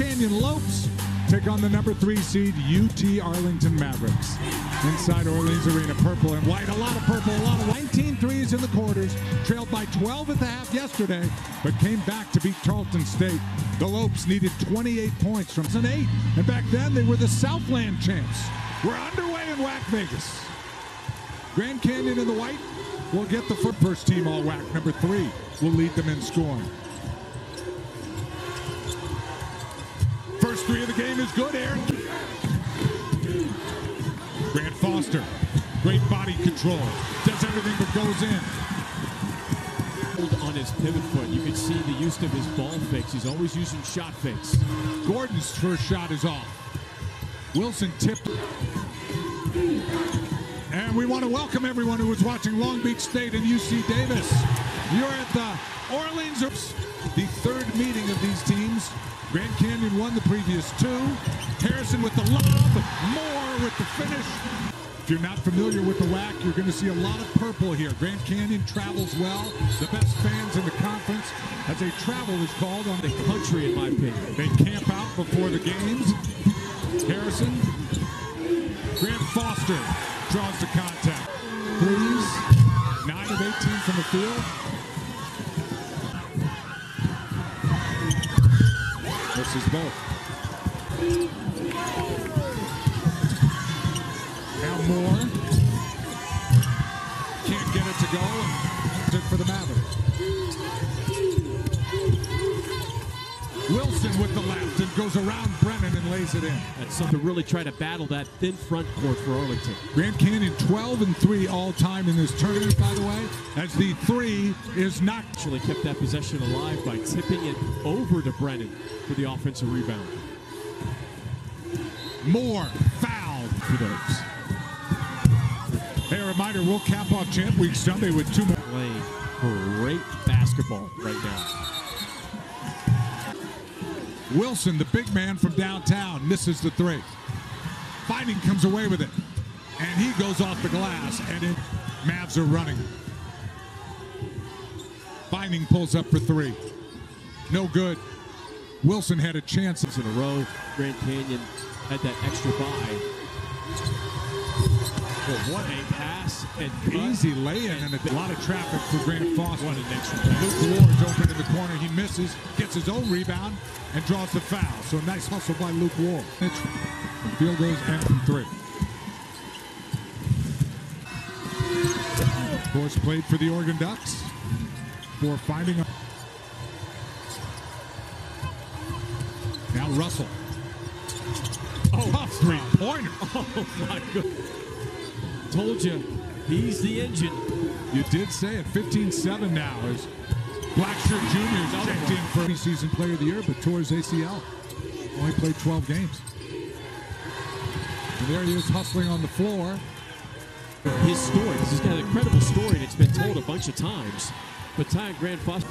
Canyon Lopes take on the number three seed UT Arlington Mavericks. Inside Orleans Arena, purple and white. A lot of purple, a lot of 19 threes in the quarters. Trailed by 12 at the half yesterday, but came back to beat Tarleton State. The Lopes needed 28 points from an eight, and back then they were the Southland champs. We're underway in WAC Vegas. Grand Canyon in the white will get the first team all WAC. Number three will lead them in scoring. First three of the game is good, Aaron. Grant Foster, great body control, does everything but goes in. On his pivot foot, you can see the use of his ball fakes. He's always using shot fakes. Gordon's first shot is off. Wilson tipped. And we want to welcome everyone who is watching Long Beach State and UC Davis. You're at the Orleans, the third meeting of these teams. Grand Canyon won the previous two. Harrison with the lob, Moore with the finish. If you're not familiar with the WAC, you're going to see a lot of purple here. Grand Canyon travels well. The best fans in the conference, as a travel is called on The country, in my opinion. they camp out before the games. Harrison. Grant Foster draws the contact. Please. 9 of 18 from the field. Misses both. Now Moore. Can't get it to go. It for the Mavericks. With the left and goes around Brennan and lays it in. That's something to really try to battle that thin front court for Arlington. Grand Canyon 12 and 3 all time in this tournament, by the way, as the three is not. Actually kept that possession alive by tipping it over to Brennan for the offensive rebound. More fouled. Kudos. Hey, a reminder, we'll cap off Champ Week Sunday with two more. Playing great basketball right now. Wilson, the big man from downtown, misses the three. Vining comes away with it. And he goes off the glass, and it, Mavs are running. Vining pulls up for three. No good. Wilson had a chance. In a row, Grand Canyon had that extra buy. What a pass and. Easy lay-in and a lot of traffic for Grant Foster. What an extra pass. Lok Wur's open in the corner. He misses, gets his own rebound, and draws the foul. So a nice hustle by Luke Ward. And field goes and from three. Of course, played for the Oregon Ducks for finding a. Now Russell. Oh, tough three-pointer. Oh my god. Told you, he's the engine. You did say it. 15-7 now as Blacksher Jr. is checked in for season player of the year, but his ACL. Only played 12 games. And there he is hustling on the floor. His story, this has got an incredible story and it's been told a bunch of times. But Ty Grant Foster.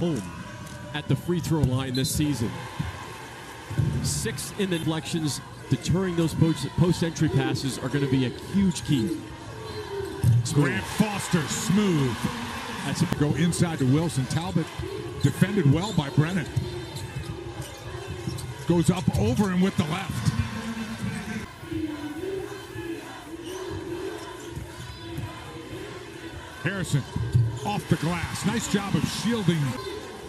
Home at the free throw line this season. Six in the deflections, deterring those post entry passes are going to be a huge key. Grant Foster, smooth. That's a go inside to Wilson. Talbot defended well by Brennan. Goes up over him with the left. Harrison off the glass. Nice job of shielding.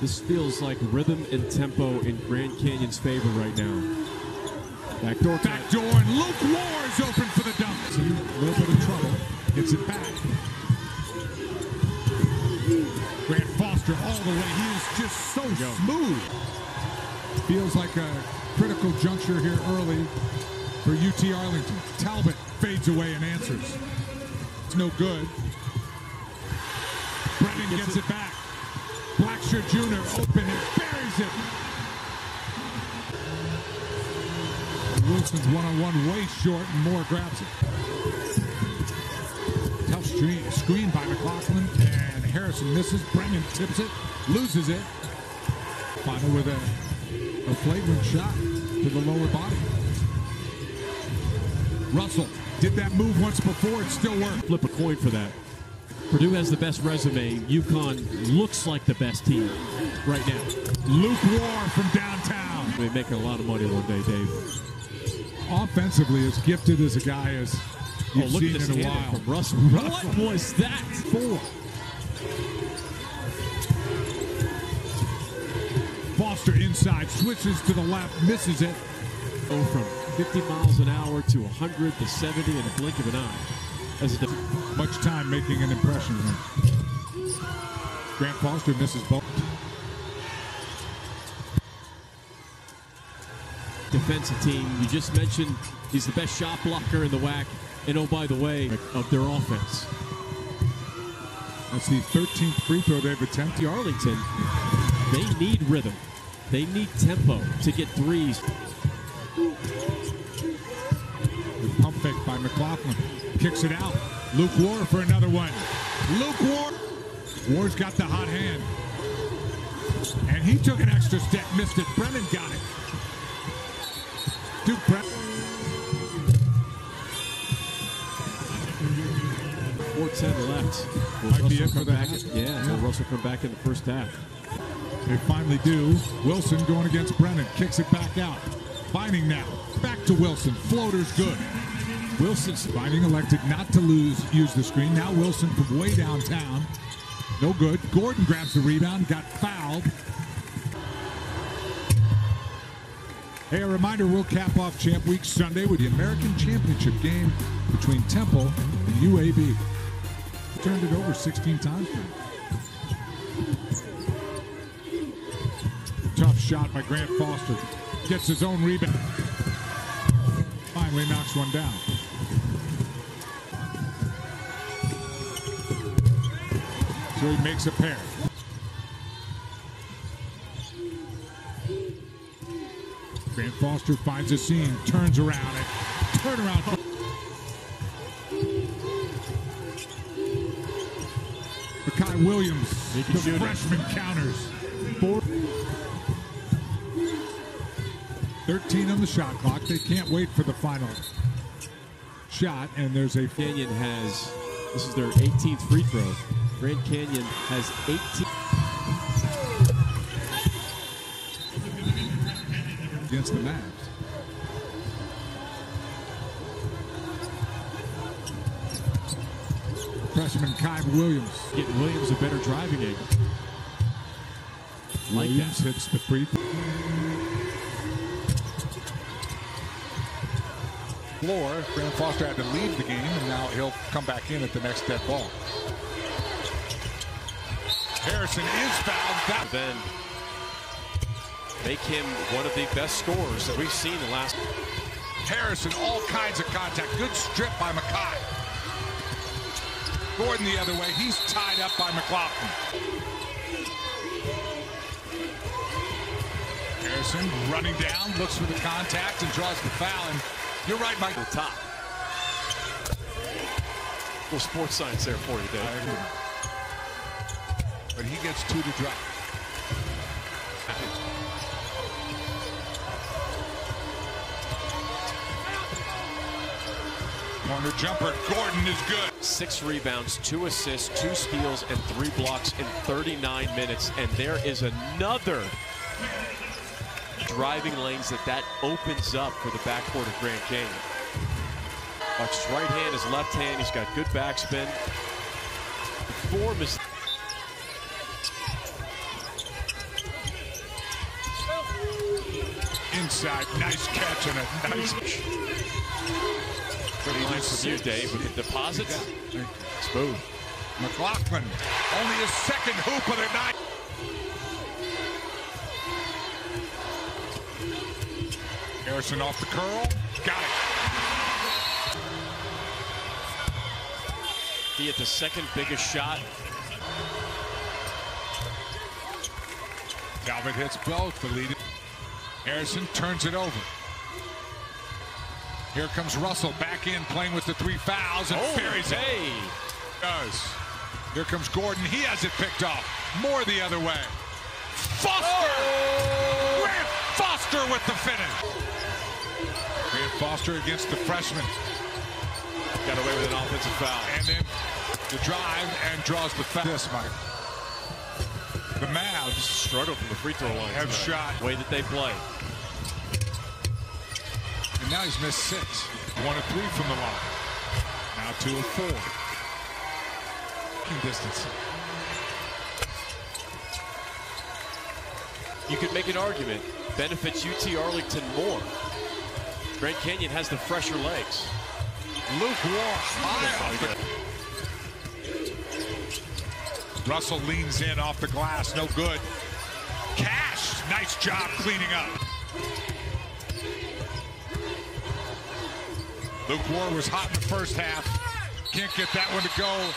This feels like rhythm and tempo in Grand Canyon's favor right now. Backdoor cut. Back door, and Lok Wur is open for the dunk. So a little bit of trouble. Gets it back. Grant Foster all the way. He is just so smooth. Feels like a critical juncture here early for UT Arlington. Talbot fades away and answers. It's no good. Brennan gets it back. Blacksher Jr. open and buries it. Wilson's one-on-one way short and Moore grabs it. Tough screen, screen by McGlothan and Harrison misses. Brennan tips it, loses it. Final with a, a flagrant shot to the lower body. Russell Did that move once before, it still worked. Flip a coin for that. Purdue has the best resume. UConn looks like the best team right now. Lok Wur from downtown. They're making a lot of money one day, Dave. Offensively, as gifted as a guy as oh, you've oh, look seen at this in a handle while. from Russell. Russell. What was that? for? Foster inside, switches to the left, misses it. Go from 50 miles an hour to 100 to 70 in a blink of an eye. As a Much time making an impression here. Grant Foster misses both. defensive team, you just mentioned he's the best shot blocker in the WAC. And oh, by the way, of their offense. That's the 13th free throw they've attempted. Arlington, they need rhythm. They need tempo to get threes. Pump fake by McGlothan. Kicks it out. Lok Wur for another one. Lok Wur. Wur's got the hot hand. And he took an extra step, missed it. Brennan got it. Duke Brennan. 4-10 left. Will Might be Russell it for come back? Yeah, Yeah. will Russell come back in the first half. They finally do. Wilson going against Brennan. Kicks it back out. Vining now. Back to Wilson. Floater's good. Wilson's Vining elected not to lose, use the screen. Now Wilson from way downtown. No good. Gordon grabs the rebound, got fouled. Hey, a reminder we'll cap off Champ Week Sunday with the American Championship game between Temple and UAB. Turned it over 16 times. Tough shot by Grant Foster. Gets his own rebound. Finally knocks one down. So he makes a pair. Grant Foster finds a seam, turns around, and turn around. Makaih Williams, the shoot it. freshman counters. Four. 13 on the shot clock. They can't wait for the final shot, and there's a Canyon has, this is their 18th free throw. Grand Canyon has 18. against the Mavs. Freshman Kai Williams. Getting Williams a better driving angle. Like Williams that. hits the free floor. Grant Foster had to leave the game, and now he'll come back in at the next dead ball. Harrison is fouled. Then make him one of the best scorers that we've seen in the last. Harrison, all kinds of contact. Good strip by Makaih. Gordon the other way. He's tied up by McGlothan. Harrison running down, looks for the contact, and draws the foul. And you're right, Mike. The top. little sports science there for you, Dave. But he gets two to drop. Corner jumper. Gordon is good. Six rebounds, two assists, two steals, and three blocks in 39 minutes. And there is another driving lanes that that opens up for the backcourt of Grand Canyon. His right hand, his left hand. He's got good backspin. Four mis- Inside. Nice catch and a nice. Good line from you, Dave, with the deposits. Smooth. McGlothan. Only his second hoop of the night. Harrison off the curl. Got it. He had the second biggest shot. Galvin hits both. The lead. Harrison turns it over. Here comes Russell back in playing with the three fouls and Oh, ferries it. Does. Here comes Gordon. He has it picked off. More the other way. Foster! Oh! Grant Foster with the finish. Grant Foster against the freshman. Got away with an offensive foul. And then the drive and draws the foul. This, Mike. The Mavs Struggle from the free throw line. have tonight. shot, Way that they play. and now he's missed six. One of three from the line. Now two of four. Distance. You could make an argument. Benefits UT Arlington more. Grand Canyon has the fresher legs. Lok Wur high off the Russell leans in off the glass, no good. Cash, nice job cleaning up. Lok Wur was hot in the first half. Can't get that one to go.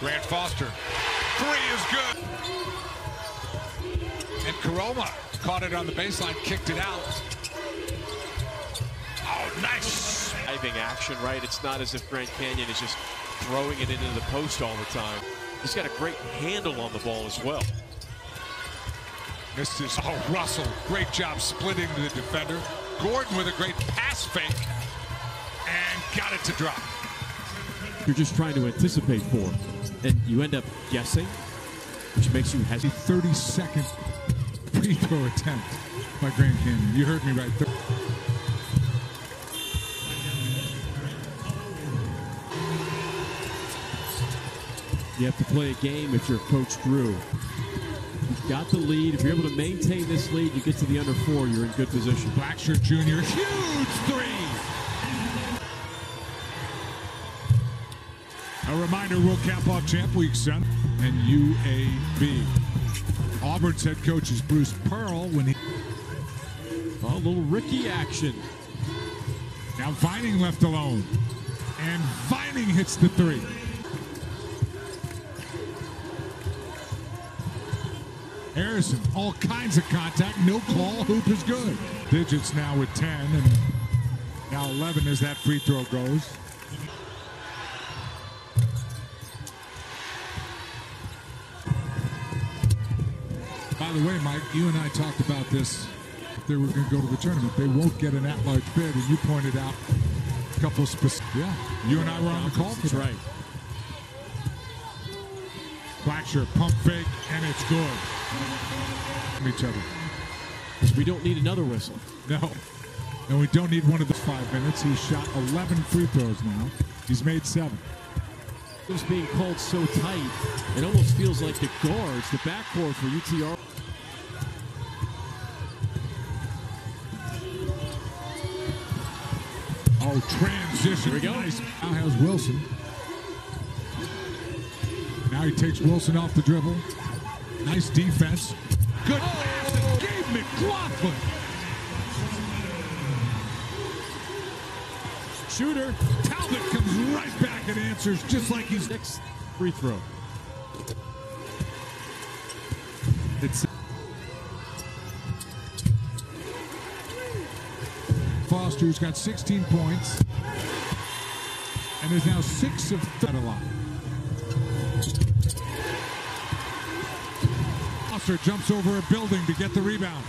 Grant Foster. Three is good. And Karoma caught it on the baseline, kicked it out. Nice. Diving action, right? It's not as if Grand Canyon is just throwing it into the post all the time. He's got a great handle on the ball as well. Missed his. Oh, Russell. Great job splitting the defender. Gordon with a great pass fake and got it to drop. You're just trying to anticipate for, and you end up guessing, which makes you The hesitate. 32nd free throw attempt by Grand Canyon. You heard me right. You have to play a game if you're Coach Drew. You've got the lead. If you're able to maintain this lead, you get to the under four, you're in good position. Blacksher Jr. Huge three. A reminder, we'll cap off Champ Week Sun and UAB. Auburn's head coach is Bruce Pearl when he a little Ricky action. now Vining left alone. And Vining hits the three. Harrison, all kinds of contact, no call, hoop is good. Digits now with 10 and now 11 as that free throw goes. By the way, Mike, you and I talked about this. If they were going to go to the tournament, they won't get an at-large bid, and you pointed out a couple specific. Yeah, you and I were on the call for That's right. Blacksher pump fake, and it's good. Each other. Because we don't need another whistle. No. And we don't need one of the five minutes. He's shot 11 free throws now. He's made seven. It was being called so tight, it almost feels like the guards, the backcourt for UTR. Oh, transition. Here we go. Nice. Now has Wilson. Now he takes Wilson off the dribble. Nice defense. Good pass. and Gabe McGlothan. Shooter, Talbot comes right back and answers just like he's. next free throw. It's Foster's got 16 points and is now six of that a lot. Foster jumps over a building to get the rebound.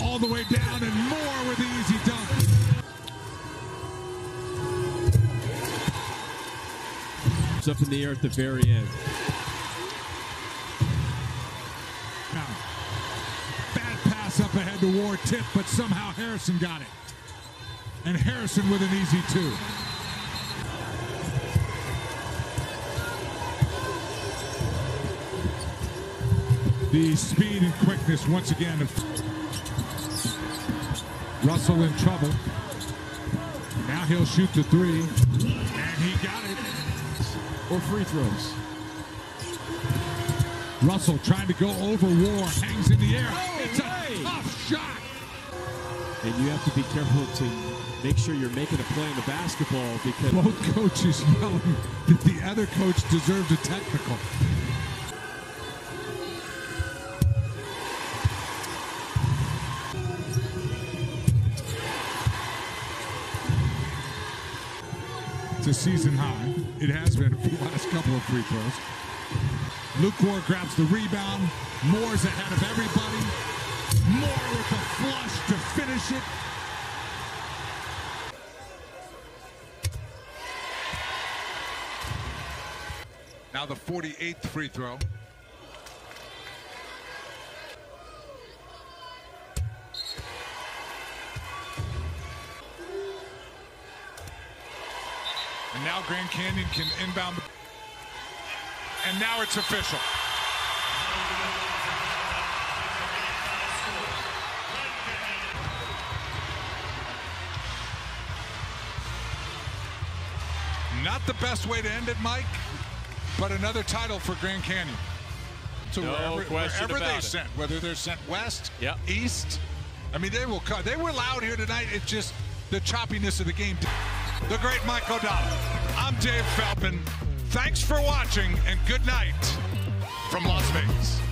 All the way down and more with the easy dunk. It's up in the air at the very end. Now, bad pass up ahead to Ward tip, but somehow Harrison got it. And Harrison with an easy two. The speed and quickness once again of Russell in trouble. Now he'll shoot the three, and he got it. Or free throws. Russell trying to go over Wur, hangs in the air. Oh, it's a way. tough shot. And you have to be careful to make sure you're making a play on the basketball because Both coaches yelling that the other coach deserved a technical. Season high. It has been for the last couple of free throws. Luke Lucor grabs the rebound. Moore's ahead of everybody. Moore with the flush to finish it. Now the 48th free throw. And now Grand Canyon can inbound. And now it's official. Not the best way to end it, Mike, but another title for Grand Canyon. So No wherever, question wherever they it. sent, whether they're sent west, Yep. east, I mean, they will cut. They were loud here tonight. It's just the choppiness of the game. The great Mike O'Donnell. I'm Dave Felpin. Thanks for watching and good night from Las Vegas.